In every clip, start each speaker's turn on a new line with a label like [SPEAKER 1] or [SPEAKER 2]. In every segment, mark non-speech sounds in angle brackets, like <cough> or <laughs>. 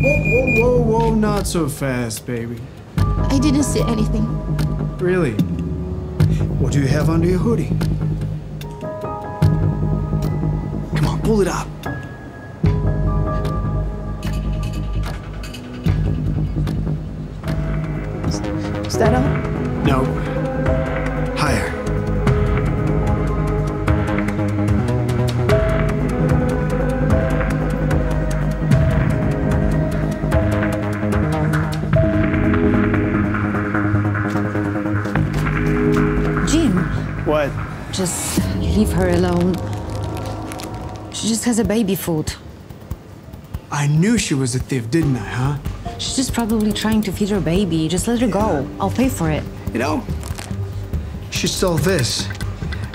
[SPEAKER 1] Whoa, whoa, whoa, whoa, not so fast, baby.
[SPEAKER 2] I didn't see anything.
[SPEAKER 1] Really? What do you have under your hoodie? Come on, pull it up.
[SPEAKER 2] Is that all?
[SPEAKER 1] No.
[SPEAKER 3] Just leave her alone. She just has a baby food.
[SPEAKER 1] I knew she was a thief, didn't I, huh?
[SPEAKER 3] She's just probably trying to feed her baby. Just let her go. I'll pay for it.
[SPEAKER 1] You know, she stole this.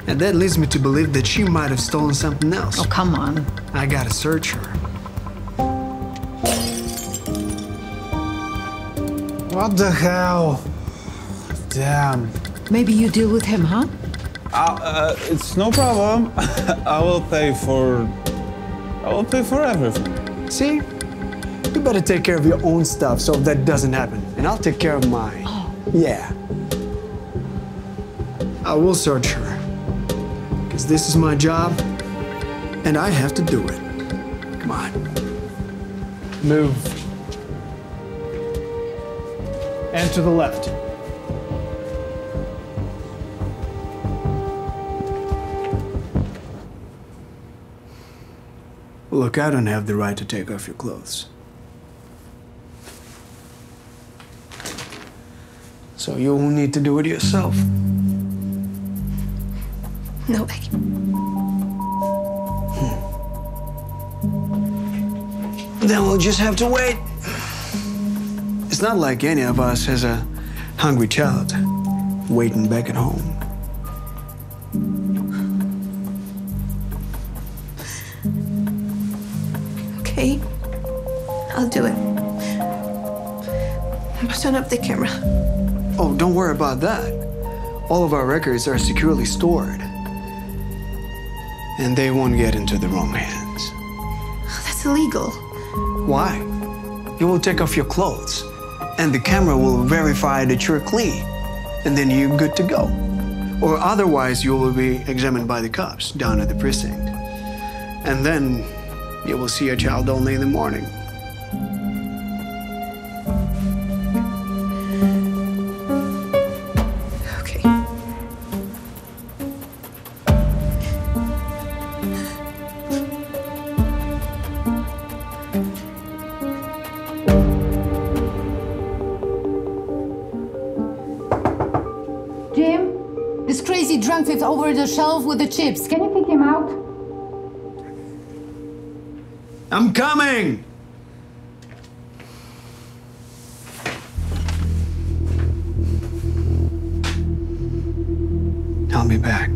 [SPEAKER 1] And that leads me to believe that she might have stolen something else.
[SPEAKER 3] Oh, come on.
[SPEAKER 1] I gotta search her. What the hell? Damn.
[SPEAKER 3] Maybe you deal with him, huh?
[SPEAKER 4] Uh, it's no problem. <laughs> I will pay for. I will pay for everything.
[SPEAKER 1] See? You better take care of your own stuff so that doesn't happen. And I'll take care of mine. Yeah. I will search her. Because this is my job, and I have to do it. Come on. Move. And to the left. Look, I don't have the right to take off your clothes. So you'll need to do it yourself.
[SPEAKER 2] No way. Hmm.
[SPEAKER 1] Then we'll just have to wait. It's not like any of us has a hungry child waiting back at home.
[SPEAKER 2] I'll do it. But turn up the camera.
[SPEAKER 1] Oh, don't worry about that. All of our records are securely stored. And they won't get into the wrong hands.
[SPEAKER 2] Oh, that's illegal.
[SPEAKER 1] Why? You will take off your clothes, and the camera will verify that you're clean, and then you're good to go. Or otherwise, you will be examined by the cops down at the precinct. And then you will see your child only in the morning.
[SPEAKER 3] Jim, this crazy drunk flipped over the shelf with the chips. Can you pick him out?
[SPEAKER 1] I'm coming! I'll be back.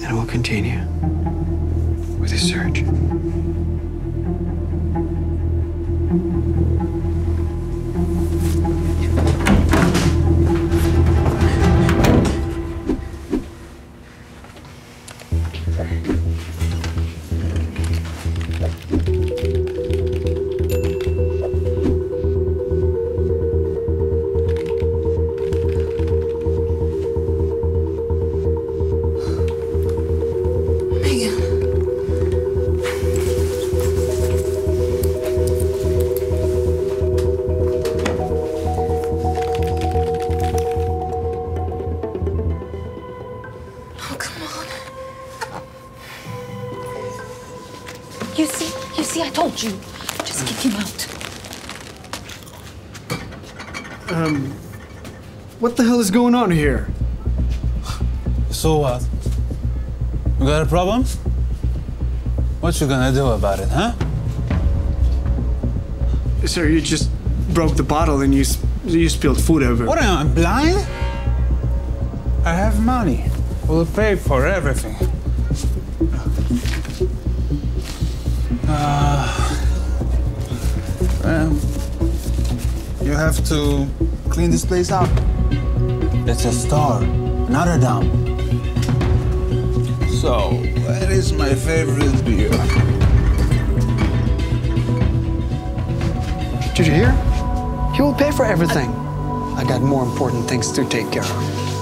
[SPEAKER 1] And we'll continue with the search.
[SPEAKER 3] You see, you see, I told you. Just kick him out.
[SPEAKER 1] Um, what the hell is going on here?
[SPEAKER 4] So what? You got a problem? What you gonna do about it, huh?
[SPEAKER 1] Sir, you just broke the bottle and you, you spilled food everywhere.
[SPEAKER 4] What am I blind? I have money. We'll pay for everything. Uh, well, you have to clean this place up. It's a store, not a dump. So, Where is my favorite beer?
[SPEAKER 1] Did you hear? He will pay for everything. I got more important things to take care of.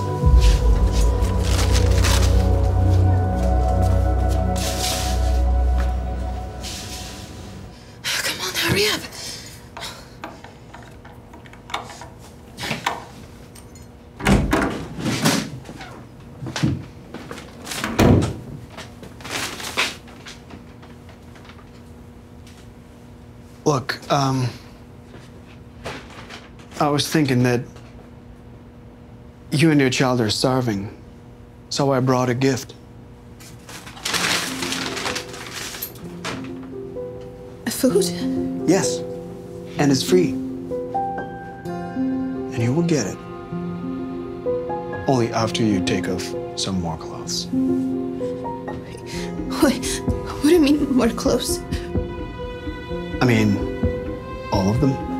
[SPEAKER 1] Look, um, I was thinking that you and your child are starving, so I brought a gift.
[SPEAKER 2] A food?
[SPEAKER 1] Yes, and it's free. And you will get it. Only after you take off some more clothes.
[SPEAKER 2] Wait, what do you mean more clothes?
[SPEAKER 1] I mean, all of them.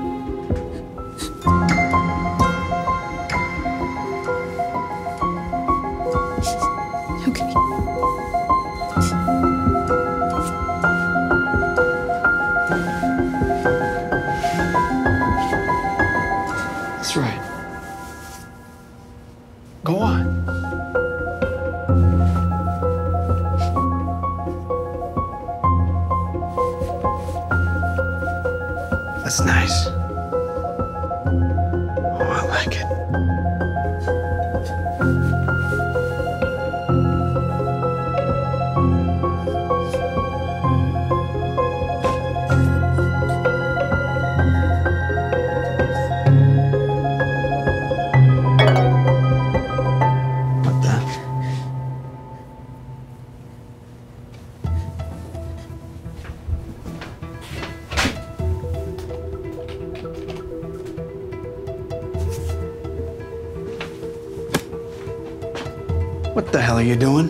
[SPEAKER 1] That's nice. What the hell are you doing?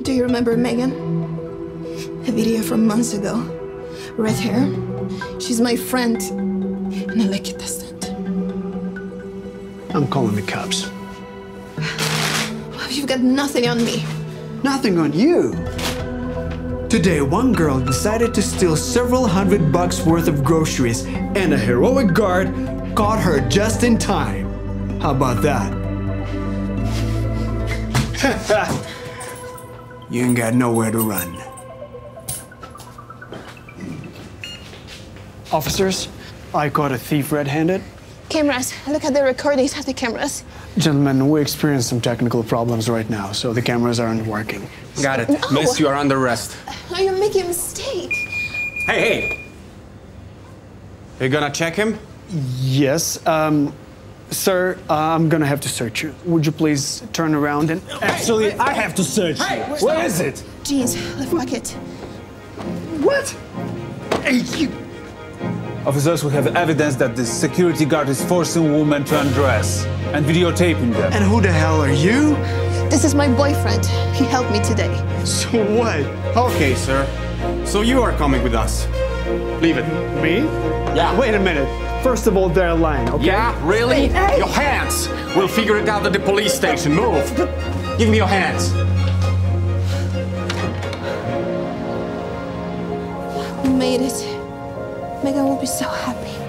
[SPEAKER 2] Do you remember Megan? A video from months ago. Red hair. She's my friend. And I like it, doesn't it?
[SPEAKER 1] I'm calling the cops.
[SPEAKER 2] You've got nothing on me.
[SPEAKER 1] Nothing on you. Today, one girl decided to steal several hundred bucks worth of groceries, and a heroic guard caught her just in time. How about that? <laughs> you ain't got nowhere to run. Officers, I caught a thief red handed.
[SPEAKER 2] Cameras. Look at the recordings of the cameras.
[SPEAKER 1] Gentlemen, we experienced some technical problems right now, so the cameras aren't working.
[SPEAKER 5] Got it. Miss, you are under arrest.
[SPEAKER 2] Oh, you're making a mistake.
[SPEAKER 5] Hey, hey! You gonna check him?
[SPEAKER 1] Yes, um, sir, uh, I'm gonna have to search you. Would you please turn around and.
[SPEAKER 4] Actually, I have to search you. Where is it?
[SPEAKER 2] Jeans, left pocket.
[SPEAKER 1] What? Hey, you.
[SPEAKER 4] Officers, we have evidence that the security guard is forcing women to undress and videotaping them.
[SPEAKER 1] And who the hell are you?
[SPEAKER 2] This is my boyfriend. He helped me today.
[SPEAKER 1] So what?
[SPEAKER 5] Okay, sir. So you are coming with us. Leave it.
[SPEAKER 1] Me?
[SPEAKER 5] Yeah.
[SPEAKER 1] Wait a minute. First of all, they're lying, okay?
[SPEAKER 5] Yeah, really? Your hands! We'll figure it out at the police station. Move! Give me your hands.
[SPEAKER 2] We made it. Megan will be so happy.